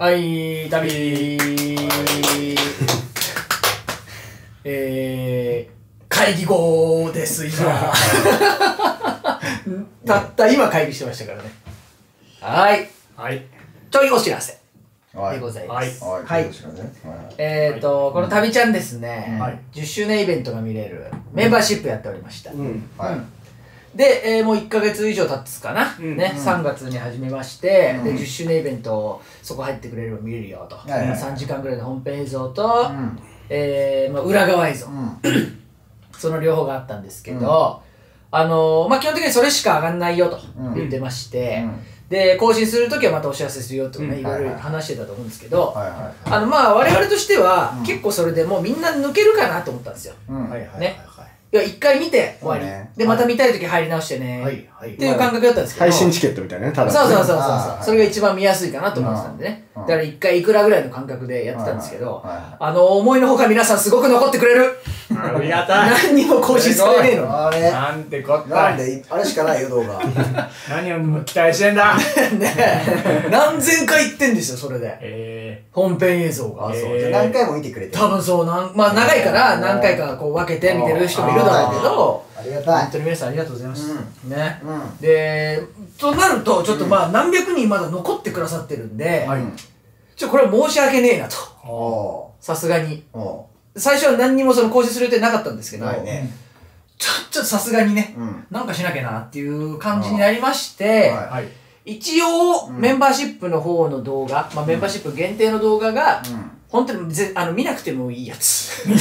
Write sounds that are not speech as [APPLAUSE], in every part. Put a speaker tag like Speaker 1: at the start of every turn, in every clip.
Speaker 1: はい、旅えー、会議後です、今。[LAUGHS] たった今会議してましたからね。はい。
Speaker 2: はい。
Speaker 1: ちょいお知らせ。
Speaker 3: はい。
Speaker 1: でございます。
Speaker 3: はい。
Speaker 1: はい。えっ、と、この旅ちゃんですね、
Speaker 2: はい。
Speaker 1: 10周年イベントが見れるメンバーシップやっておりました。
Speaker 2: うん。
Speaker 3: はい
Speaker 1: で、えーもう1ヶ月以上経つかな、
Speaker 2: うん。
Speaker 1: ね、
Speaker 3: うん。
Speaker 1: 3月に始めまして、
Speaker 3: うん。
Speaker 1: で10周年イベントそこ入ってくれれば見れるよと、
Speaker 3: はいはいはい。
Speaker 1: 3時間ぐらいの本編映像と、
Speaker 3: うん。
Speaker 1: えーまあ、裏側映像、
Speaker 3: うん。[COUGHS]
Speaker 1: その両方があったんですけど、あのーまあ、基本的にそれしか上がんないよと
Speaker 3: うん。
Speaker 1: 言ってまして、
Speaker 3: うん。
Speaker 1: で更新するときはまたお知らせするよとかね、
Speaker 2: うん
Speaker 1: いろいろ話してたと思うんですけど、あのまあ我々としては、
Speaker 3: うん。
Speaker 1: 結構それでもうみんな抜けるかなと思ったんですよ。ねいや一回見て終わり、でまた見たいとき入り直してね、
Speaker 2: はいはい。
Speaker 1: っていう感覚だったんですけど、
Speaker 4: 配信チケットみたいなね、ただ。
Speaker 1: そうそうそうそうそれが一番見やすいかなと思ってたんでね、
Speaker 3: うん。
Speaker 1: だから一回いくらぐらいの感覚でやってたんですけど、あの思いのほか皆さんすごく残ってくれる？
Speaker 2: ありがたい。
Speaker 1: 何にも更新されねえの
Speaker 3: あれ。
Speaker 2: なんてこった
Speaker 3: なんであれしかないよ動画。[LAUGHS]
Speaker 2: 何を期待してんだ。[LAUGHS]
Speaker 1: 何千回言ってんですよそれで。
Speaker 2: え
Speaker 1: 本編映像が。
Speaker 3: あそう。
Speaker 2: えー
Speaker 3: じゃあ何回も見てくれて
Speaker 1: 多分そうなんまあ長いから何回かこう分けて見てる人もいるだろうけど。
Speaker 3: ありがたい。
Speaker 1: 本当に皆さんありがとうございます、ね。
Speaker 3: うん。
Speaker 1: でとなるとちょっとまあ何百人まだ残ってくださってるんで、
Speaker 2: はい。
Speaker 3: うん
Speaker 1: ちょこれは申し訳ねえなと。
Speaker 2: ー、
Speaker 3: お
Speaker 1: さすがに。
Speaker 3: ー。お
Speaker 1: 最初は何にもその更新する予定なかったんですけど、
Speaker 3: ーないね。
Speaker 1: ちょちょっとさすがにね、
Speaker 3: うん。
Speaker 1: なんかしなきゃなっていう感じになりまして、
Speaker 3: は
Speaker 2: はい。
Speaker 1: 一応、
Speaker 3: うん
Speaker 1: メンバーシップの方の動画、まあ、メンバーシップ限定の動画が、
Speaker 3: うん。
Speaker 1: 本当にぜあの見なくてもいいやつ。見な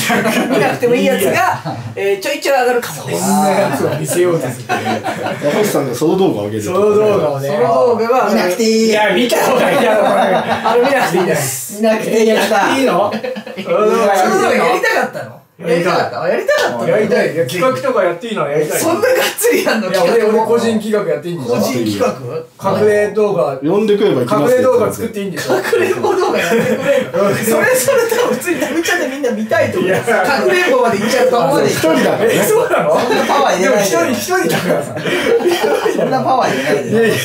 Speaker 1: くてもいいやつ。が、えーちょいちょい上がるかもです
Speaker 2: こんなやつを見せようとする。
Speaker 4: 山口さんがソロ動画を上げる。
Speaker 2: その動画をね。
Speaker 1: その動画は
Speaker 3: 見なくていい
Speaker 2: いや、見た方がいいだ。ろ、これ。
Speaker 1: あの見なくていいです
Speaker 3: 見なくていいやつだ。
Speaker 2: いいのその動画
Speaker 1: やり
Speaker 2: や
Speaker 1: たかったの？
Speaker 2: やりたい。
Speaker 1: かった？あやりたかったの？
Speaker 2: りたい。い。や、企画とかやっていいのはやりたい。
Speaker 1: そんながっつりやんの？
Speaker 2: いや、俺、俺個人企画やっていいんでしょ。
Speaker 1: 個人企画？
Speaker 2: 隠れ動画、
Speaker 4: 呼んでくれば行きます
Speaker 2: 隠れ動画作っていいんでしょ。
Speaker 1: 隠れんぼ動画やってくれるそれそれ多分普通に旅ちゃんでみんな見たいと思う。
Speaker 2: いや。
Speaker 1: 隠れんぼまで行っちゃうと思うで
Speaker 4: 一人だから
Speaker 2: え、
Speaker 4: ね。
Speaker 2: そうなの？
Speaker 3: そんなパワー入
Speaker 2: でも一人、
Speaker 3: れないで。
Speaker 2: 一人だからさ。
Speaker 3: そんなパワー入れないで。
Speaker 2: いやいや。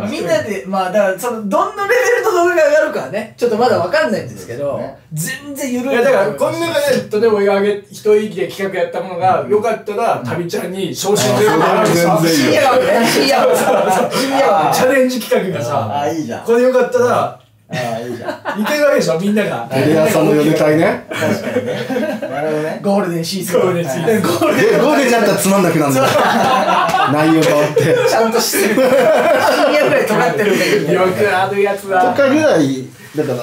Speaker 1: まあみんなでまあだからそのどんなレベルの動画が上がるかはね。ちょっとまだわかんないんですけど、全然緩い。
Speaker 2: いやだからこの中で例えば俺が上げ一息で企画やったものがよかったら旅ちゃんに昇進ということがあるんですか
Speaker 4: 全然い
Speaker 1: 夜枠ね。深夜枠深夜枠
Speaker 2: チャレンジ企画がさ
Speaker 3: あいいじゃん。
Speaker 2: これよかったら
Speaker 3: ああいいじゃん。
Speaker 2: いけるわけでしょみんなが。
Speaker 4: テレ朝の夜会ね。
Speaker 3: なるほどね。[LAUGHS]
Speaker 1: ゴールデンシーズン。
Speaker 2: ゴールデンシーズン。
Speaker 1: ゴールデン
Speaker 4: で、ゴールデンになったらつまんなくなるんだ。よ。内容変わって。
Speaker 1: ちゃんとしてる。[LAUGHS] 深夜ぐらい尖ってるみたいな
Speaker 2: よくあるやつ
Speaker 4: と
Speaker 2: だ
Speaker 4: かぐらい、だから、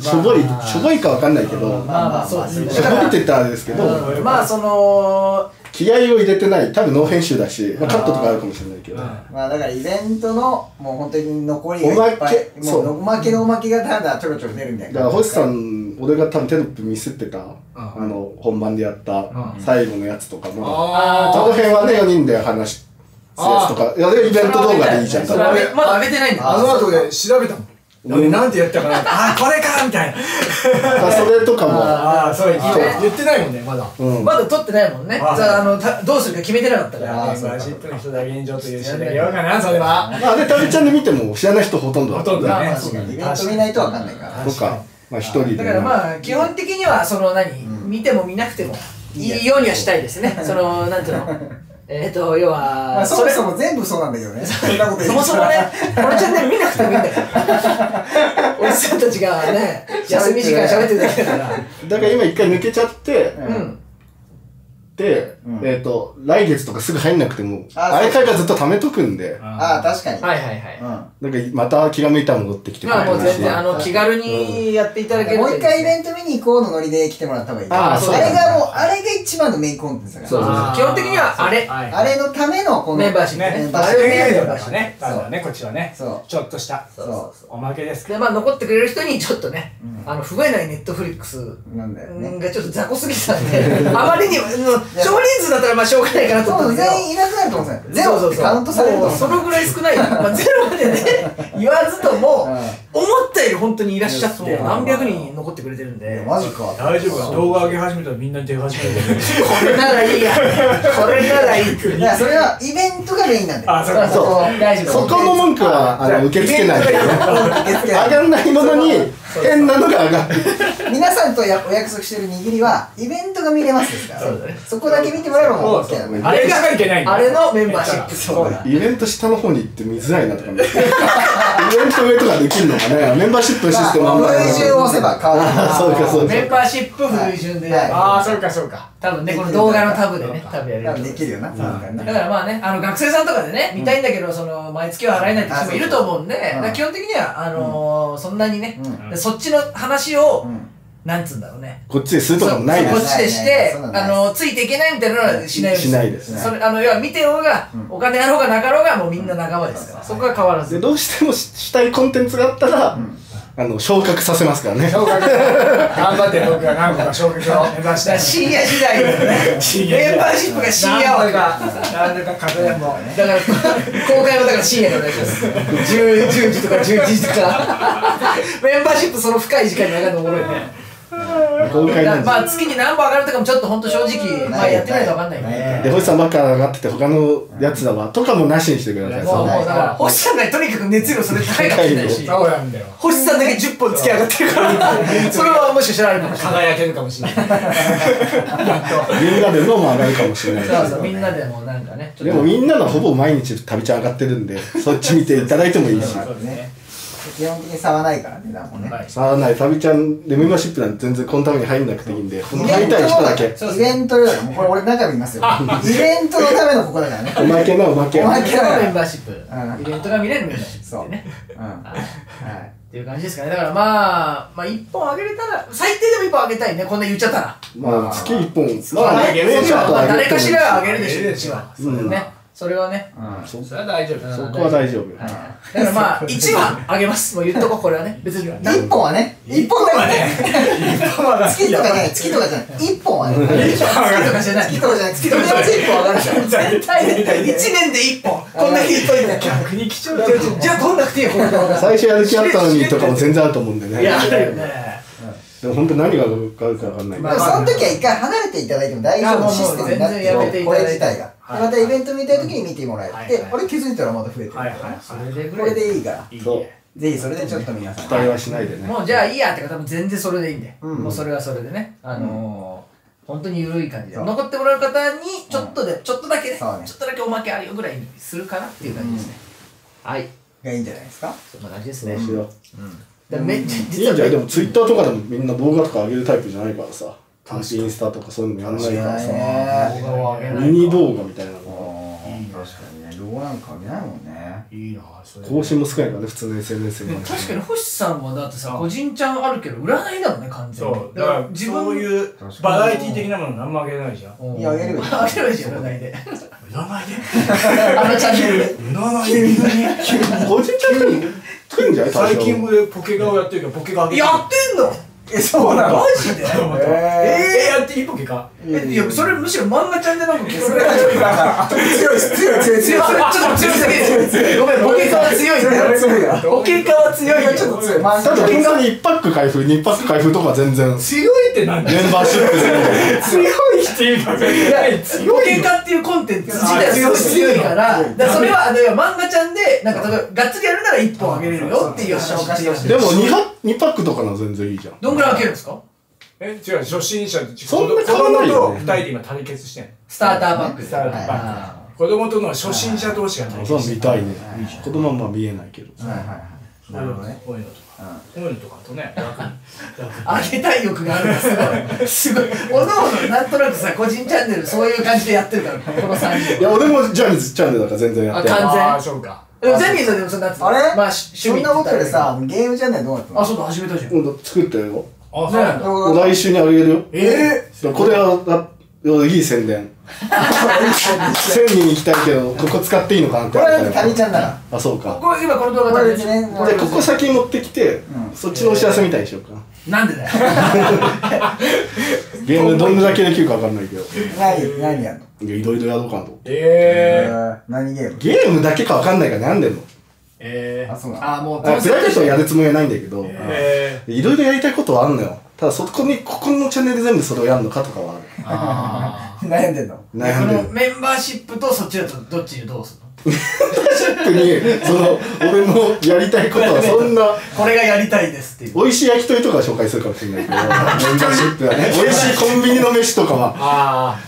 Speaker 4: しょぼい、しょぼいかわかんないけど、
Speaker 1: まあまあそうですね。
Speaker 4: しょぼいって言ったらあれですけど、
Speaker 1: うん。まあその
Speaker 4: 気合を入れてない、多分ノー編集だし、まあ、カットとかあるかもしれないけど、
Speaker 3: まあだからイベントのもう本当に残りがいっぱい。
Speaker 4: おまけそう。
Speaker 3: もうおまけのおまけがただちょろちょろ出るみたいな。
Speaker 4: だから星さん、俺が多分テロップミスってた、あの、本番でやった最後のやつとかも、
Speaker 2: あ
Speaker 4: その辺はね、4人で話すやつとか、いや、イベント動画でいいじゃん。
Speaker 1: まだ上げてないんだ。よ
Speaker 2: あの後で調べたもん俺なんてやったかな。[LAUGHS] あこれかみたいな。
Speaker 4: あそれとかも、
Speaker 2: ああそう言ってないもんねまだ。
Speaker 4: うん。
Speaker 1: まだ撮ってないもんね。
Speaker 2: あ
Speaker 1: じゃああのたどうするか決めてなかったから。
Speaker 2: メンバーシップの人だけにちょっと許してあげようかなそれは。
Speaker 4: まあ、で、旅ちゃんで見ても知らない人ほとんど。だ
Speaker 2: ほとんどだね
Speaker 3: イベント見ないとわかんないから。
Speaker 4: とか、まあ一人で。
Speaker 1: だからまあ基本的にはその何、見ても見なくてもいいようにはしたいですね。そのなんていうのえっと要は、
Speaker 3: まあそもそも全部そうなんだけどね [LAUGHS] そんなこと言
Speaker 1: そもそもね、このチャンネル見なくてもいいんだから。[LAUGHS] おじさんたちがね、休み時間喋ってるだけだから。
Speaker 4: だから今一回抜けちゃって、
Speaker 3: う
Speaker 1: うんん。
Speaker 4: で、
Speaker 3: うん。
Speaker 4: えっ、と、来月とかすぐ入んなくても、
Speaker 3: あ
Speaker 4: あれからずっと貯めとくんで、
Speaker 3: ああ確かに。
Speaker 1: はいはいはい。
Speaker 3: うん。
Speaker 4: なんかまた気が向いたら戻ってきてくれ
Speaker 1: まあもう
Speaker 4: るし。
Speaker 1: 全然、あの、気軽にやっていただける
Speaker 3: もう一回イベ
Speaker 1: ン
Speaker 3: ント見に行こうのノリで来てもらった方がいい。
Speaker 4: あ
Speaker 1: あそう
Speaker 3: あれがもうあれが一番のメインコンテンツだから。
Speaker 1: そうそうそう。基本的にはあれ。
Speaker 3: あれのためのこの
Speaker 1: メンバーシップね。
Speaker 3: メンバーシップ
Speaker 1: あれ
Speaker 2: メ
Speaker 1: ね
Speaker 2: ンバーシップね。ただねこっちはね。
Speaker 3: そう。
Speaker 2: ちょっとした。
Speaker 1: そうそうそう。
Speaker 2: おまけです。か
Speaker 1: で、まあ残ってくれる人にちょっとね、あの、不具合ないネットフリックス
Speaker 3: なんだよね。
Speaker 1: がちょっと雑魚すぎたんで、[LAUGHS] あまりにも、数だったらまあしょうがないかなと思ったんだけど。
Speaker 3: 全員いなくなると思うんですよ。ゼロってカウントされると
Speaker 1: そのぐらい少ない。まあゼロまでね、言わずとも、思ったより本当にいらっしゃって何百人残ってくれてるんで。
Speaker 3: マジか。
Speaker 2: 大丈夫か動画上げ始めたらみんな出始める。
Speaker 1: これならいいや。これならいい
Speaker 3: いやそれはイベントがメインなんだよ
Speaker 2: あそ
Speaker 1: そう。大丈
Speaker 4: そ
Speaker 1: 夫
Speaker 4: この文句はあの受け付けないね。
Speaker 3: 受け付けない。
Speaker 4: 上がんないものに変なのが上がる
Speaker 3: 皆さんとやお約束してる握りはイベントが見れますですから。
Speaker 1: そうだね。
Speaker 3: そこだけ見てもらえればもう OK だね
Speaker 2: あれがいけない
Speaker 1: あれのメンバーシップ
Speaker 3: そうだ
Speaker 4: イベント下の方に行って見づらいなとかね。[LAUGHS] イベント上とかできるのかねメンバーシップのシステムあんまり
Speaker 3: 数字を押せば変わる
Speaker 4: あそうかそうか。
Speaker 1: メンバーシップ不順で。
Speaker 3: はい。
Speaker 2: ああそうかそうか。
Speaker 1: 多分ねこの動画のタブでね多分やれる
Speaker 3: できるよな。そうだ
Speaker 1: だからまあね、あの学生さんとかでね、見たいんだけど、その毎月は払えないって人もいると思うんで、基本的には、あのーそんなにね、
Speaker 3: うん。
Speaker 1: でそっちの話を、
Speaker 3: うん。
Speaker 1: なんつうんだろうね。
Speaker 4: こっちでするとかもないで
Speaker 1: こっ
Speaker 4: す
Speaker 1: ちでして、あのーついていけないみたいなのはしないように
Speaker 4: しないです
Speaker 1: それ、あの、要は見てようが、
Speaker 3: うん。
Speaker 1: お金やろうがなかろうが、もうみんな仲間ですから、そこは変わらず。
Speaker 4: でどうしてもししたいコンテンツがあったら、
Speaker 3: ん
Speaker 4: あの昇格させますからね
Speaker 2: 昇格頑張って僕が何個か昇格を目指したい
Speaker 1: 深夜時代だよね。メンバーシップが深夜枠
Speaker 2: か何度か風邪も
Speaker 1: だから、公開はだから深夜でお願いします。10, 10時とか11時とか。メンバーシップその深い時間に上がるのおもろいね。
Speaker 4: 公開なんで
Speaker 1: まあ月に何本上がるとかもちょっと本当正直、まあやってみないと分かんないけど
Speaker 3: ない
Speaker 4: で星さんばっか上がってて他のやつらはとかもなしにしてください
Speaker 1: もうもうだから
Speaker 3: そう。
Speaker 1: 星さんがとにかく熱量それ高いかもしれないし。
Speaker 2: そうなんだよ。
Speaker 1: 星さんだけ10本突き上がってるから。[LAUGHS] それはもしかしたらあるかもしれない。
Speaker 2: 輝けるかもしれない。
Speaker 4: みんなでのも上がるかもしれない。
Speaker 1: そうそう。みんなでもなんかね。
Speaker 4: でもみんなのほぼ毎日旅ちゃん上がってるんでそっち見ていただいてもいいし。
Speaker 2: そうですね
Speaker 3: 基本的に差はないから値段もね。
Speaker 2: はい。
Speaker 4: さあない。旅ちゃんでメンバーシップなんて全然このために入んなくていいんでこの入りたい人だけ。
Speaker 3: イベントだからもうこれ俺中身います。よイベントのためのここだからね。
Speaker 4: おまけなおまけ
Speaker 3: おまけ
Speaker 1: メンバーシップ。
Speaker 3: うん。
Speaker 1: イベントが見れるメンバーシップ
Speaker 3: そう
Speaker 1: ってね。
Speaker 3: う。ん。は
Speaker 1: はい。っていう感じですかね。だからまあまあ1本あげれたら最低でも1本あげたいね。こんな言っちゃったら。
Speaker 4: まあ月一本。
Speaker 1: まあ誰かしらはあげるでしょうちはそれねそれはね。
Speaker 3: うん。
Speaker 4: そ
Speaker 2: それは大丈夫。
Speaker 4: そこは大丈夫
Speaker 1: だからまあ1はあげます。もう言っとこうこれはね。別に。
Speaker 3: 一本はね。一本だからね。月とかじゃない。月とかじゃない。一本はね
Speaker 1: 月とかじゃない。
Speaker 3: 月とかじゃない。月とかじゃない。一本上がるじゃん
Speaker 1: 絶対ね1年で1本こんだけ言っとい。て
Speaker 2: 逆に貴重だ
Speaker 1: じゃあ取んなくてい。い。よ
Speaker 4: 最初やる気あったのにとかも全然あると思うんでね
Speaker 1: い。やあるよね
Speaker 4: でも本当何があるか分かんない。
Speaker 3: でもその時は一回離れてい。ただい。ても大丈夫なシステムになってこれ自体がでまたイベント見たい時に見てもらえて
Speaker 2: はい。はい
Speaker 3: あれ気づいたらまた増えてる
Speaker 2: はいはい
Speaker 1: それでぐ
Speaker 3: これ
Speaker 1: らい
Speaker 3: でいいから。
Speaker 2: いい
Speaker 3: ぜひそれでちょっと皆さん。
Speaker 4: 期待はしないでね。
Speaker 1: もうじゃあいいやってか多分全然それでいいんで、
Speaker 3: うん。
Speaker 1: もうそれはそれでね。あのー本当に緩い感じで。残ってもらう方にちょっとで、ちょっとだけね。
Speaker 3: ね。
Speaker 1: ちょっとだけおまけあるよぐらいにするかなっていう感じですね、はい。
Speaker 3: がいいんじゃないですか？
Speaker 1: そんな感じですね、
Speaker 4: そうしよう
Speaker 1: だからめっちゃ
Speaker 4: いい
Speaker 1: 実は
Speaker 4: んじゃない？でもツイッターとかでもみんな動画とか上げるタイプじゃないからさインスタとかそういうのもやんないからさ。
Speaker 3: ね
Speaker 1: 動画を上げない
Speaker 4: ミニ動画みたいなの。
Speaker 3: 確かにね。動画なんか見ないもんね。
Speaker 2: いいなそれ。
Speaker 4: 更新も少ないからね普通の SNS に。
Speaker 1: でも確かに星さんはだってさ個人ちゃんあるけど占いだもんね完全に。
Speaker 2: そうだから
Speaker 1: 自分
Speaker 2: そういうバラエティ的なもの何もあげれないじゃん。
Speaker 1: うん
Speaker 3: いやあげればいい。
Speaker 1: あげればいいじゃん占いで。
Speaker 2: 占いで。
Speaker 1: あのチャンネルで。
Speaker 2: 占いで。みんなに。
Speaker 4: 個人チャンネるんじゃない
Speaker 2: 最近でポケカをやってるけどポケカあげて
Speaker 1: やってんの？
Speaker 3: えそうな
Speaker 1: マジで？
Speaker 3: え
Speaker 2: えやっていいポケカ
Speaker 1: えいやそれむしろ漫画ちゃんでなんかそれ
Speaker 3: 強い強い強い強い。
Speaker 1: 強いちょっと強すぎるごめんボケカは強いんだよ。
Speaker 3: 強い。な
Speaker 1: ボケカは強いよ
Speaker 3: ちょっと強い。漫
Speaker 4: ただ
Speaker 3: 画
Speaker 4: 本当に1パック開封2パック開封とか全然。
Speaker 2: 強いってなんだよ
Speaker 4: メンバーシップで
Speaker 2: 強いっていうか
Speaker 1: いや
Speaker 2: 強い
Speaker 1: ボケカっていうコンテンツ自体はすごい強いから。だからそれはあの漫画ちゃんでなんか例えばがっつりやるなら1本あげれるよっていう
Speaker 4: でも 2, パ2パックとかの全然いいじゃん
Speaker 1: ぐらい開けるんですか？
Speaker 2: え違う初心者
Speaker 4: そんな変わんないよね。
Speaker 2: 子供と二人で今対決してんの。
Speaker 1: スターターパックで
Speaker 2: スターターパッ子供との初心者同士が対
Speaker 4: そう
Speaker 2: 決して
Speaker 4: 見たいね。子供はまあ見えないけど。
Speaker 3: はいはいはい。なるほどね。
Speaker 2: こういうのとかこういうのとかとね楽に。
Speaker 1: ー上げたい欲があるの。すごい。すごい。おのおのなんとなくさ個人チャンネルそういう感じでやってるからこの3人。
Speaker 4: いや俺もジャニーズチャンネルだから全然やってる。
Speaker 1: あ完全？
Speaker 2: ああそうか
Speaker 1: ジャニーズはでもそんなやつ
Speaker 3: あれ？
Speaker 1: まあし
Speaker 3: そんなことよりさゲームチャンネルどうなってんの？
Speaker 1: あそうだ始めたじゃん。
Speaker 4: 今度作ったよ。
Speaker 2: あそうなんだ。
Speaker 4: 来週にあげるよ。
Speaker 2: え
Speaker 4: これはあいい宣伝。[LAUGHS] 1000人行きたいけどここ使っていいのかなって。
Speaker 3: これは旅ちゃんだか
Speaker 4: あそうか。
Speaker 1: これ今この動画
Speaker 3: これ
Speaker 1: 撮
Speaker 3: 別にね。
Speaker 4: でここ先に持ってきて、
Speaker 3: ん。
Speaker 4: そっちのお知らせみたいにしようかな。
Speaker 1: なんでだよ。
Speaker 4: ゲームどんだけできるか分かんないけど。
Speaker 3: ら何何やんの？
Speaker 4: いやいろいろやろうかなと。思って
Speaker 2: ええ
Speaker 3: 何ゲーム？
Speaker 4: ゲームだけか分かんないから悩んでんの
Speaker 2: ええ
Speaker 3: あそうなの？
Speaker 1: ああもう
Speaker 4: プライベートはやるつもりはないんだけど、
Speaker 2: え
Speaker 4: いろいろやりたいことはあんのよ。ただそこに、ここのチャンネルで全部それをやるのかとかは
Speaker 1: あ [LAUGHS]
Speaker 3: 悩んでんの？
Speaker 4: ある。悩ん
Speaker 1: こ
Speaker 4: でる。
Speaker 1: のメンバーシップとそっちだとどっちでどうするの？[LAUGHS]
Speaker 4: 特に、その、[LAUGHS] 俺のやりたいことはそんな、
Speaker 1: これがやりたいですっていう。
Speaker 4: 美味しい焼き鳥とかは紹介するかもしれないけど、メンバーシップはね、美味しいコンビニの飯とかは。
Speaker 2: あ
Speaker 4: で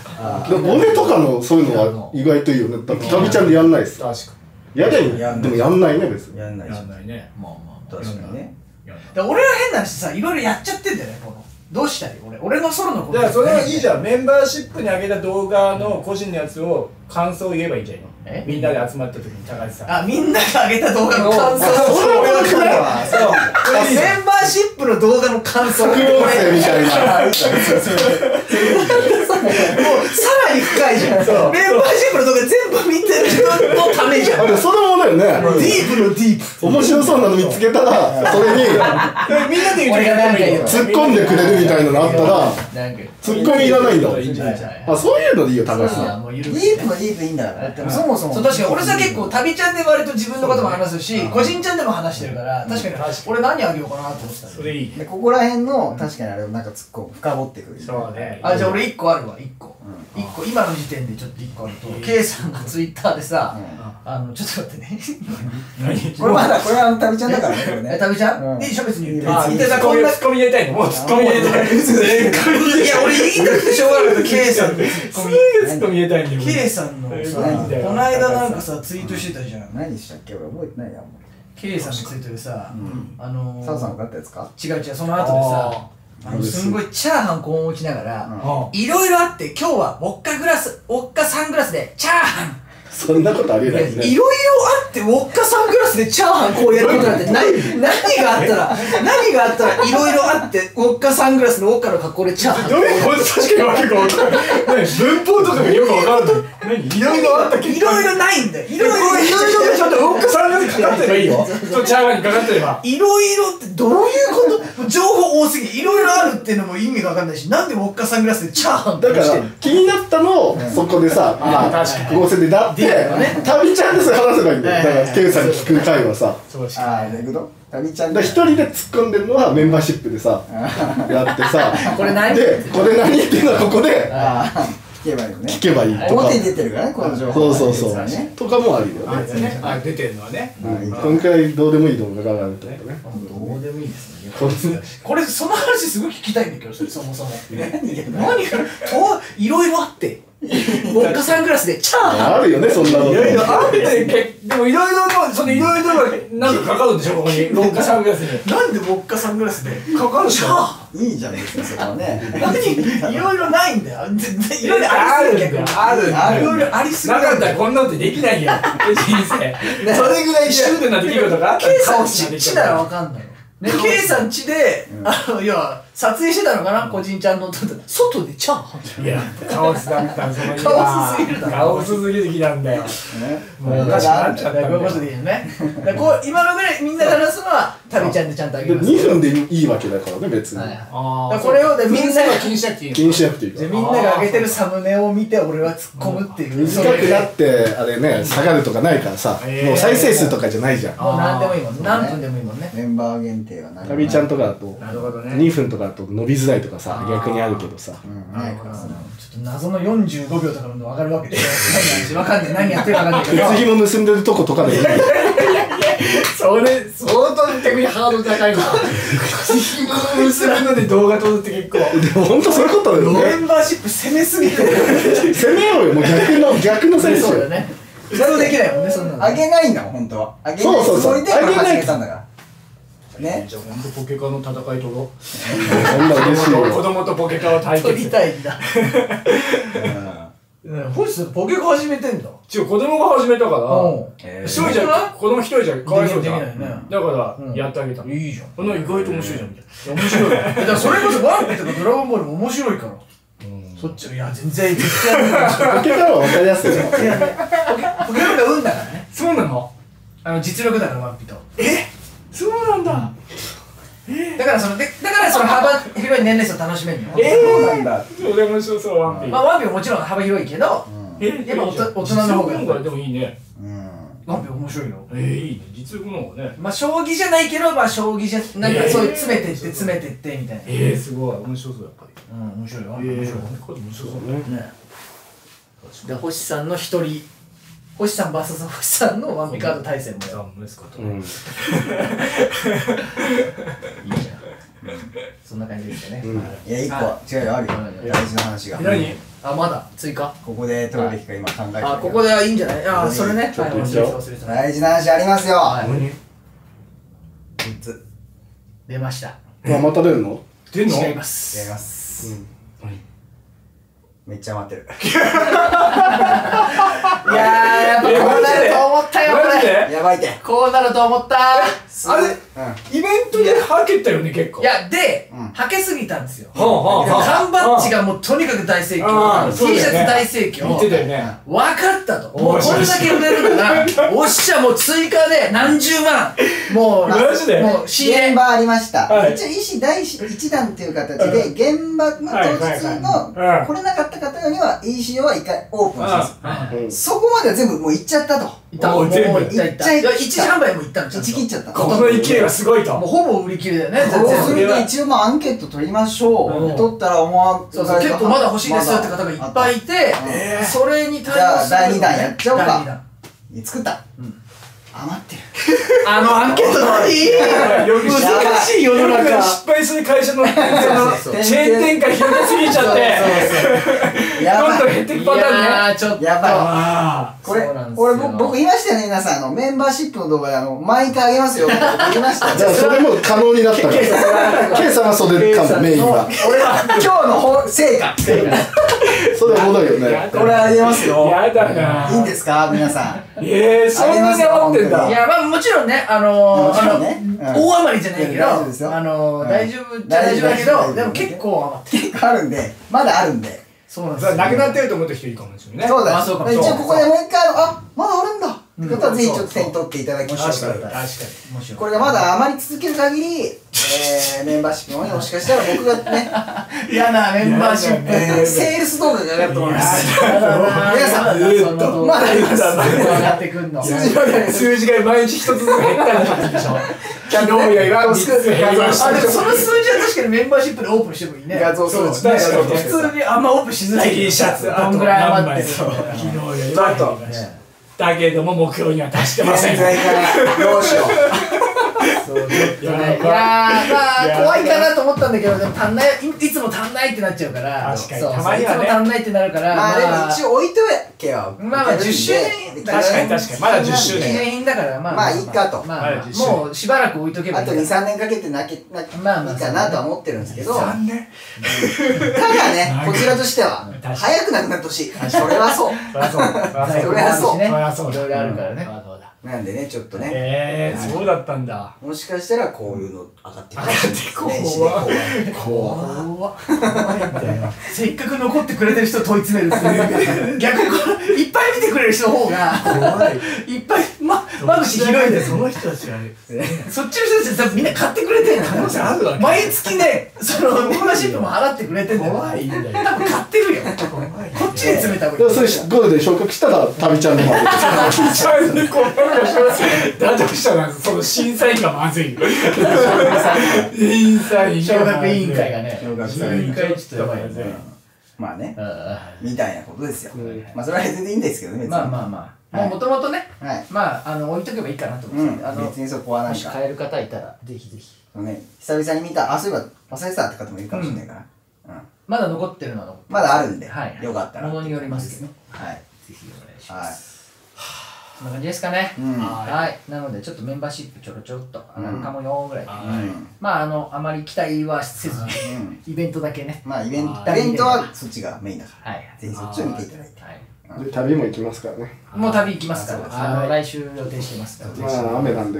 Speaker 4: も俺とかのそういうのは意外といいよね。だって、タビちゃんでやんないっす。
Speaker 2: あ確か
Speaker 4: やりゃいい
Speaker 3: やんない。
Speaker 4: でもやんないね、別に。
Speaker 2: に
Speaker 3: やんないし。
Speaker 2: やんないね。
Speaker 1: まあまあ
Speaker 3: 確かにね。
Speaker 1: で俺は変な話さいろいろやっちゃってんだよねこの。どうしたい俺。俺のソロのこと。
Speaker 2: だからそれはいいじゃん。メンバーシップに上げた動画の個人のやつを感想を言えばいいんじゃない
Speaker 1: え？
Speaker 2: のみんなで集まった時に高橋さん。
Speaker 1: あみんなが上げた動画の感想。
Speaker 3: それは分かるわそう。
Speaker 1: これメンバーシップの動画の感想。
Speaker 4: 副音声みたいな。[LAUGHS]
Speaker 1: もう。さ [LAUGHS] らに深いじゃん。
Speaker 2: そう。
Speaker 1: メンバーシップの動画全部見てる人のためじゃん。
Speaker 4: あ、でもそれもだよね。
Speaker 1: ディープのディープ。
Speaker 4: 面白そうなの見つけたら、それに
Speaker 2: みんなで言う
Speaker 1: 俺がなんか言う
Speaker 4: 突っ込んでくれるみたいなのあったら、突っ込みいらないんだ。
Speaker 2: いいんじゃない
Speaker 4: あ、そういうのでいいよ、高橋
Speaker 1: い
Speaker 4: さん。
Speaker 3: ディープのディープいいんだから。だってそもそも
Speaker 1: そう。確かに俺さ結構旅ちゃんで割と自分のことも話すし個人ちゃんでも話してるから確かに俺何あげようかなと思ってた
Speaker 2: それいい。
Speaker 3: でここら辺の確かにあれをなんか突っ込む深掘ってくる。
Speaker 2: そうね。
Speaker 1: あじゃあ俺1個あるわ1個1個今の時点でちょっと1個あると K さんがツイッターでさあのちょっと待ってね。
Speaker 2: 何？[LAUGHS]
Speaker 3: これまだこれはあの旅ちゃんだからねこれ。
Speaker 1: え
Speaker 3: ね
Speaker 1: 旅ちゃん？
Speaker 3: うん。
Speaker 1: いいでしょ別に言って。
Speaker 2: あ
Speaker 1: 言ってた
Speaker 2: ツッコ
Speaker 1: こんな
Speaker 2: ミツッコミ入れたいの？もうツッコミ入れたい。ツッ
Speaker 1: いや俺言いたくてしょうがなかった K さんの。ツッコミ
Speaker 2: コミ入れたいんだよ。
Speaker 1: K さんのさこの間なんかさツイートしてたじゃん。
Speaker 3: 何したっけ？俺覚えてないやも
Speaker 1: K さんのツイートでさあの
Speaker 3: うサウさん分かったやつか？
Speaker 1: 違う違うその後でさあのす。んごいチャーハンこう持ちながら
Speaker 2: あ
Speaker 1: いろいろあって今日はウォッカグラスウォッカサングラスでチャーハン
Speaker 4: そんなことありえないですね。
Speaker 1: いろいろあってウォッカサングラスでチャーハンこうやることなんて何 [LAUGHS] 何があったら何があったらいろいろあってウォッカサングラスのウォッカの格好でチャーハン
Speaker 2: どういうこと確かにわけがわかんない何文法とかがよくわかんない何いろいろあった
Speaker 1: いろいろないんだよいろいろ
Speaker 2: いろいろちょっとウォッカさんがかかってればいいよそうチャーハンにかかってれば
Speaker 1: いろいろってどういうこと情報多すぎいろいろあるっていうのも意味がわかんないしなんでウォッカサングラスでチャーハン
Speaker 4: だから気になったのをそこでさ、まあ
Speaker 2: 確かに
Speaker 4: 合成でだって
Speaker 1: ディアのね
Speaker 4: 旅ちゃんでそれ話せばいいんだよ。だからケンさんに聞く回はさ。
Speaker 2: そうし
Speaker 3: ああどういうこと旅ちゃん
Speaker 4: だ一人で突っ込んでるのはメンバーシップでさやってさ。
Speaker 1: これ何？
Speaker 4: でこれ何っていうのはここで
Speaker 3: ああ聞けばいいよね。
Speaker 4: 聞けばいいとか。
Speaker 3: 表に出てるからねこの情報
Speaker 4: そうそうそう。とかもあるよ
Speaker 2: あ
Speaker 4: ね。
Speaker 2: ねあ出てるのはね。
Speaker 4: うんこんくらいどうでもいい動画があるってことね。
Speaker 1: どうでもいいですね。
Speaker 4: これ
Speaker 1: これその話すごい聞きたいんだけどそれそもそも。[LAUGHS] 何が何いろいろあって [LAUGHS] ウォッカサングラスでチャー。ハン
Speaker 4: あるよねそんなの。
Speaker 2: いろいろあってけでもいろいろのそのいろいろがなんかかかるんでしょここに。[LAUGHS] ロッカサングラスに
Speaker 1: なんでウォッカサングラスで？
Speaker 2: かかるでしょ。
Speaker 1: チャーハ
Speaker 3: い。いじゃん別にそこはね。
Speaker 1: ン何？いろいろないんだよ。全然いろいろ
Speaker 2: あるんだよ
Speaker 1: ありすぎる
Speaker 2: あるんだよ。
Speaker 1: いろいろありすぎる
Speaker 2: なかったらこんなのってできないよ。人 [LAUGHS] 生それぐらいシュールな出来事があったら
Speaker 1: さんちちならわかんないね K さんちであの要は撮影してたのかな？個人ちゃんの外でチャーハン
Speaker 2: いやカオスだったその日
Speaker 1: カ
Speaker 2: は
Speaker 1: オスすぎるだろ。
Speaker 2: カオスすぎる日なんだよ。
Speaker 3: ね。
Speaker 2: もうおかしくなっちゃったんだよ。
Speaker 1: こういうことでいいよね。だからこう今のぐらいみんなが話すのは旅ちゃんでちゃんとあげ
Speaker 4: で
Speaker 1: ます。
Speaker 4: 2分でいいわけだからね別に。
Speaker 1: はいこれをでみんなが
Speaker 2: 気にしなくていい
Speaker 4: 気にしなくていいから。
Speaker 1: でみんなが上げてるサムネを見て俺は突っ込むっていう。
Speaker 4: 短くなってあれね下がるとかないからさ
Speaker 2: えー。
Speaker 4: もう再生数とかじゃないじゃん。
Speaker 1: もう何でもいいもん
Speaker 3: ね。
Speaker 1: 何分でもいいもんね。
Speaker 3: メンバー限定は何
Speaker 4: 旅ちゃんとかだと
Speaker 2: なるほどね。
Speaker 4: 2分とかだと伸びづらいとかさ逆にあるけどさ。
Speaker 3: うんないからさ
Speaker 1: ちょっと謎の45秒とかの分かるわけで何わかん。ない何やってるか分かんない。けど。
Speaker 4: 鉄紐結んでるとことかでいい。
Speaker 2: それ相当逆にハードル高いな。紐結ぶので動画撮るって結構。
Speaker 4: でも本当そういうことだよ
Speaker 1: メ
Speaker 4: ね
Speaker 1: ンバーシップ攻めすぎて
Speaker 4: 攻めようよ。もう逆の逆の選手
Speaker 1: そうだよね。普通できないもんねそんなの
Speaker 3: あげないんだもん本当は。あげない
Speaker 4: そうそうそう。
Speaker 3: つもりで始めたんだからね。
Speaker 2: じゃあ本当ポケカの戦い撮ろ。う [LAUGHS] 子
Speaker 4: よ
Speaker 2: 供とポケカを対
Speaker 1: 撮り
Speaker 2: 決
Speaker 1: たいんだ。本日ポケコ始めてんだ。
Speaker 2: ちょ子供が始めたから。
Speaker 3: え
Speaker 2: 一人じゃ子供一人じゃかわいそうじゃん。
Speaker 1: ね。
Speaker 2: だから
Speaker 1: うん。
Speaker 2: やってあげたの。
Speaker 1: いいじゃん。
Speaker 2: この意外と面白いじゃんみたい
Speaker 1: 面白い。[LAUGHS] だからそれこそワンピとかドラゴンボールも面白いから。そっちいや全然絶対やる
Speaker 4: ポケカは分かりやすいよ
Speaker 1: ポケポケモンが運だからね。
Speaker 2: なそうなの？
Speaker 1: あの実力だからワンピと。
Speaker 2: え？そうなんだ。
Speaker 1: だからそのでだからその幅広い年齢層楽しめるの？
Speaker 2: え
Speaker 3: そうなんだ。
Speaker 2: それ面白そうワンピ
Speaker 1: まあワンピはもちろん幅広いけど
Speaker 2: え
Speaker 1: やっぱ大人大人の方が
Speaker 2: でもいいね。
Speaker 3: うん。
Speaker 1: なんで面白いの？
Speaker 2: えー、いいね。実力の方がね。
Speaker 1: まあ将棋じゃないけどまあ将棋じゃなんか
Speaker 2: えー。
Speaker 1: そういう詰めてって詰めてってみたいな。
Speaker 2: えー、すごい。面白そうやっぱり。
Speaker 1: うん面白い。よ
Speaker 2: えー、
Speaker 1: 面白い。
Speaker 2: これ面白そう
Speaker 4: ね。
Speaker 1: ね。で星さんの一人星さん VS 星さんのワンピカード対戦も
Speaker 2: ザ
Speaker 1: や。
Speaker 2: ンですかと、
Speaker 4: うん。
Speaker 1: いいじゃん。そんな感じですよね、
Speaker 4: うん。
Speaker 3: い。や一個違うよあるよ。
Speaker 1: はい。
Speaker 3: 大事な話が。
Speaker 2: え何？
Speaker 1: あまだ？追加？
Speaker 3: ここで取るべきか今考えてる
Speaker 1: あここではいいんじゃない？あそれね。
Speaker 3: 大事な話ありますよ。
Speaker 1: はい。
Speaker 2: 何
Speaker 3: ？3つ。
Speaker 1: 出ました。
Speaker 4: あまた出るの？
Speaker 2: 出んの
Speaker 1: 違いま
Speaker 3: やり
Speaker 1: す
Speaker 3: ます。
Speaker 4: うん
Speaker 3: めっちゃ待ってる。[LAUGHS]
Speaker 1: いやーやっぱこうなるとったよ
Speaker 2: マジ
Speaker 1: 俺
Speaker 2: で
Speaker 3: やばいって。
Speaker 1: こうなると思った。
Speaker 2: あれ
Speaker 3: うん。
Speaker 2: イベントではけたよね結構。
Speaker 1: いやで、
Speaker 3: うん。
Speaker 1: はけすぎたんですよ。
Speaker 2: はあはあはあ。
Speaker 1: 缶バッジがもうとにかく大盛況 T
Speaker 2: そう
Speaker 1: シャツ
Speaker 2: だよね
Speaker 1: 大盛況。
Speaker 2: 言ってたよね。
Speaker 1: 分かったと。もうこれだけ売れるなら [LAUGHS] おっしゃもう追加で何十万。もう
Speaker 2: マジで？
Speaker 1: もう仕入れ
Speaker 3: 現場ありました、
Speaker 2: はい。
Speaker 3: 一応医師第一弾っていう形で現場の当日
Speaker 2: はいはいはい。
Speaker 3: の来れなかった方には ECO は一回オープンします。
Speaker 4: うん
Speaker 3: そこまでは全部もう行っちゃったと
Speaker 1: いた。もう
Speaker 2: 全部。
Speaker 1: いったいった。
Speaker 3: いっちゃい
Speaker 1: いや一時販売もいったのちゃんと
Speaker 3: 打ち切っちゃった
Speaker 2: この勢いはすごいと。
Speaker 1: もうほぼ売り切れだよね
Speaker 3: そうす
Speaker 1: 全然。
Speaker 3: ると一応まあアンケート取りましょう、
Speaker 1: うん。
Speaker 3: 取ったら思わ
Speaker 1: そうそう結構まだ欲しいですよって方がいっぱいいて
Speaker 2: えー。
Speaker 1: それに対応する
Speaker 3: じゃあ第二弾やっちゃおうか。
Speaker 1: 第二弾。
Speaker 3: 作った、
Speaker 1: ん。
Speaker 3: 余ってる
Speaker 1: あのアンケート何
Speaker 2: よく
Speaker 1: 難しい世の中。
Speaker 2: 失敗する会社のチェーン展開広げすぎちゃって。
Speaker 3: やばい。
Speaker 2: どんどん減っていくパターンね。
Speaker 1: ょっと。
Speaker 3: やばい。
Speaker 2: あ
Speaker 3: これ俺僕僕言いましたよね皆さん。あのメンバーシップの動画であの毎回あげますよ。って言いました。よ
Speaker 4: じゃあそれも可能になったから K さん。はそれかもメインは。
Speaker 3: 俺は今日のほ成果。
Speaker 4: それはもだよね。
Speaker 3: これあげますよ。
Speaker 2: やだな。い
Speaker 3: いんですか皆さん。
Speaker 2: えー、そんなに余ってんだ。
Speaker 1: いやまあもちろんねあのー
Speaker 3: もちろ
Speaker 1: あの
Speaker 3: んねうん。
Speaker 1: 大余りじゃないけど
Speaker 3: いや大丈夫ですよ。
Speaker 1: あのー
Speaker 3: うん。
Speaker 1: 大丈夫じゃ大丈夫だけどでも結構余ってる
Speaker 3: 結構あるんで。まだあるんで。
Speaker 1: そうなん
Speaker 2: それなくなってると思った人いるかもしれないね。
Speaker 3: そうだ
Speaker 1: あそうかも
Speaker 3: 一応ここでもう一回あまだあるんだ。
Speaker 1: うん
Speaker 3: ってことはぜひちょっと手に取っていただきましょう。
Speaker 2: 確かに確かに。
Speaker 1: もちろん
Speaker 3: これがまだ余り続ける限り、えー、メンバーシップの方にもしかしたら僕がね、[LAUGHS]
Speaker 1: 嫌なメンバーシップ。
Speaker 3: セールス動画が上がると思います。
Speaker 1: やだな。
Speaker 3: 皆さん。
Speaker 1: やだなその動画
Speaker 3: まだあります
Speaker 1: 上がってくんの。
Speaker 3: 数字
Speaker 2: が毎日一つずつ減ったりするでしょ。昨日よりは3つ減りました。
Speaker 1: あでもその数字は確かにメンバーシップでオープンしてもいいね。
Speaker 3: 画像
Speaker 2: そう
Speaker 3: 数値
Speaker 1: 普通にあんまオープンしづらい
Speaker 2: T シャツ
Speaker 1: どんぐらい余ってる
Speaker 2: 昨日よりだけども目標には達してません。
Speaker 3: 現在からどうしよう。
Speaker 1: そうちょっとね。いやまあ怖いかなと思ったんだけどでも足んないいいつも足んないってなっちゃうから。
Speaker 2: 確かに。
Speaker 1: そう。
Speaker 2: たまにはね。
Speaker 1: いつも足んないってなるから
Speaker 3: う。まあでも一応置いとけよ。
Speaker 1: まあまあ10周年
Speaker 2: 確かに確かに。まだ10周
Speaker 1: 記
Speaker 2: 年。
Speaker 1: 念品だからまあ。
Speaker 3: まあいいかと。
Speaker 1: まあ
Speaker 2: まだ10周年。
Speaker 1: もうしばらく置いとけばい
Speaker 3: あと2、
Speaker 1: いから
Speaker 3: 3年かけてなきな
Speaker 1: まあまあ
Speaker 3: いいかなとは思ってるんですけど、ただ
Speaker 2: 残念。
Speaker 3: ね、こちらとしては
Speaker 2: 確かに、
Speaker 3: 早くなくなってほしい。それはそう。
Speaker 2: そりゃそう。
Speaker 1: 在庫もあるしね
Speaker 2: そりゃそう。
Speaker 1: いろいろあるからね。
Speaker 2: そうだそうだ
Speaker 3: なんでね、ちょっとね、
Speaker 2: えー、そうだったんだ。
Speaker 3: もしかしたらこういうの上がってくる。
Speaker 2: 上がってこう。怖
Speaker 1: 怖いんだよ。せっかく残ってくれてる人問い詰めるっていう。[LAUGHS] 逆にこのいっぱい見てくれる人の方が。
Speaker 2: 怖い。
Speaker 1: いっぱいま間口広いんです
Speaker 2: その人たちは
Speaker 1: そっちの人たちみんな買ってくれてんの
Speaker 2: 可能性あるわけ。
Speaker 1: 毎月ねそのメンバーシップも払ってくれてんだよ。
Speaker 2: 怖いんだよ。
Speaker 1: 多分買ってるよ。
Speaker 2: 怖い
Speaker 1: こっちに詰めた方がいい。
Speaker 4: それゴールで昇格したら旅ちゃんの
Speaker 2: ちゃんとこうだとしたらその審査員がまずい [LAUGHS] 審査員
Speaker 1: 小学委員会がね。
Speaker 3: 小学
Speaker 1: 小学委員会ちょっとやばいよね
Speaker 3: まあね、
Speaker 1: う
Speaker 3: みたいなことですよ。
Speaker 4: うん
Speaker 3: まあそれは全然いいんですけどね、別に。
Speaker 1: んまあまあまあ
Speaker 3: はい
Speaker 1: もともとね
Speaker 3: はい。
Speaker 1: まああの置いとけばいいかなと思
Speaker 3: う
Speaker 1: っててあの
Speaker 3: ん。別にそこはなんか、
Speaker 1: もし買える方いたらぜひぜひ
Speaker 3: ね、久々に見た、あ、そういえば忘れてたって方もいるかもしれないから。うん。
Speaker 1: まだ残ってるのは残ってる
Speaker 3: まだあるんで、
Speaker 1: はい
Speaker 3: よかったら。
Speaker 1: ものによりますけどね
Speaker 3: はい。
Speaker 1: ぜひお願いしま
Speaker 3: はい。
Speaker 1: すそんな感じですかね。
Speaker 3: うん。
Speaker 1: はい。なのでちょっとメンバーシップちょろちょろっと上がるかもよーぐらいまああのあまり期待はせずに
Speaker 3: うん。
Speaker 1: イベントだけね。
Speaker 3: まあイベント、
Speaker 2: はい。
Speaker 3: イベントはそっちがメインだか
Speaker 1: はい。
Speaker 3: ら、ぜひそっちを見ていただいて。
Speaker 1: はい。
Speaker 4: で旅も行きますからね。
Speaker 1: もう旅行きますから。
Speaker 2: はい
Speaker 1: あの来週予定してますから。
Speaker 4: まあ雨なんで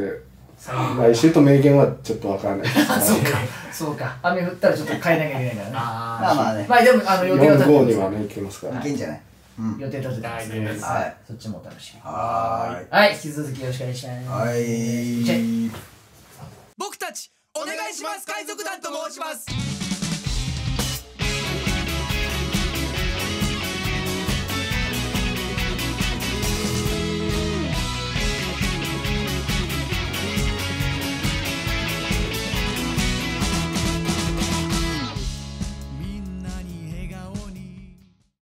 Speaker 4: 来週と明言はちょっとわからない。で [LAUGHS] す
Speaker 1: そうか。そうか。雨降ったらちょっと変えなきゃいけないからね。
Speaker 2: あ
Speaker 3: まあまあね、
Speaker 1: まあでもあの予定は立
Speaker 4: 4号
Speaker 1: てて
Speaker 4: にはね行きますから。
Speaker 3: いけんじゃない？うん。
Speaker 1: 予定立ててます
Speaker 2: 大丈夫です
Speaker 3: はい。
Speaker 1: そっちもお楽しみ。に
Speaker 3: は
Speaker 1: はい。引き続きよろしくお願いします。
Speaker 3: ーい。はい。
Speaker 1: じゃ
Speaker 5: 僕たちお願いします。海賊団と申します